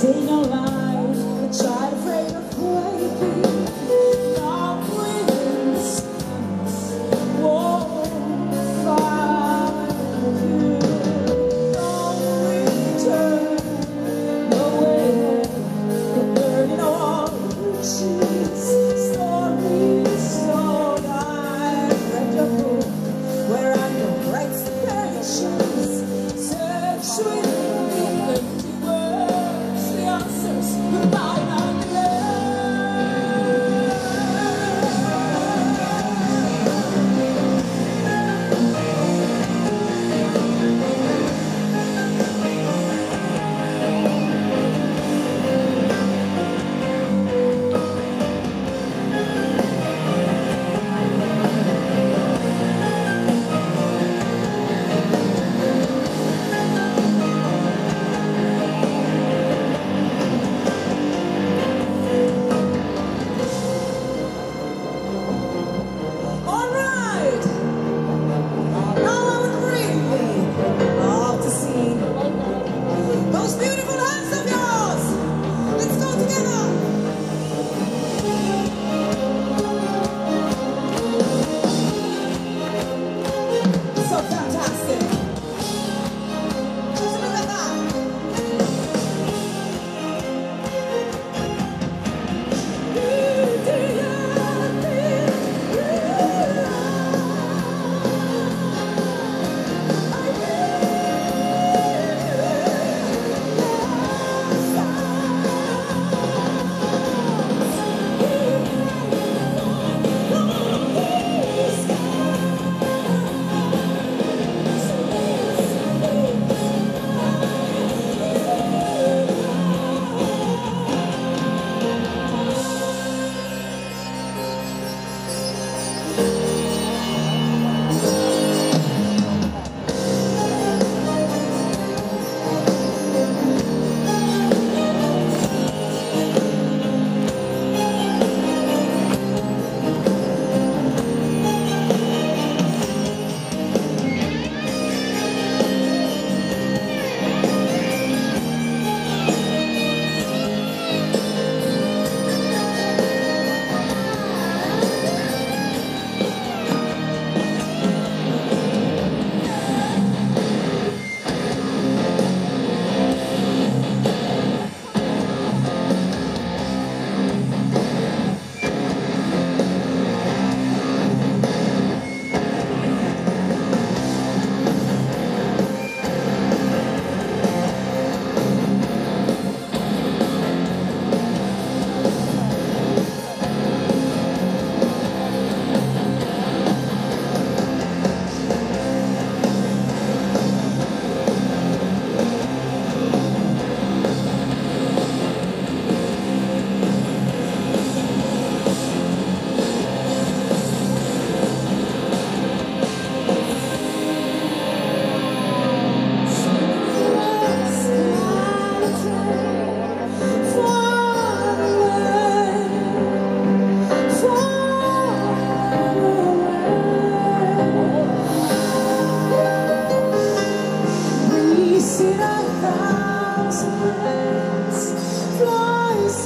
See no lies, try to break a point. sometimes.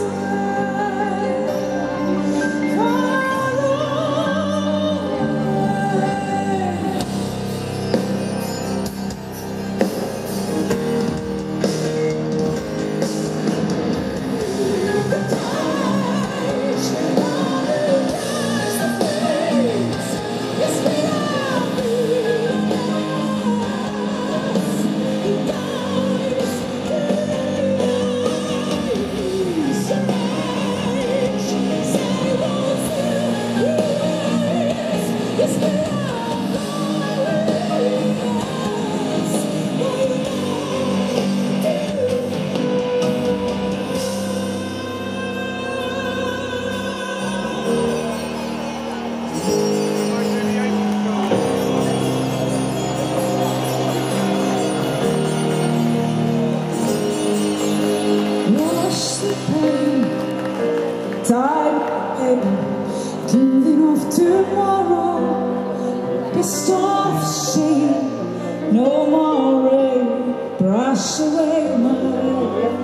Jesus. night Dreaming of tomorrow. A star of shame. No more rain. Brush away my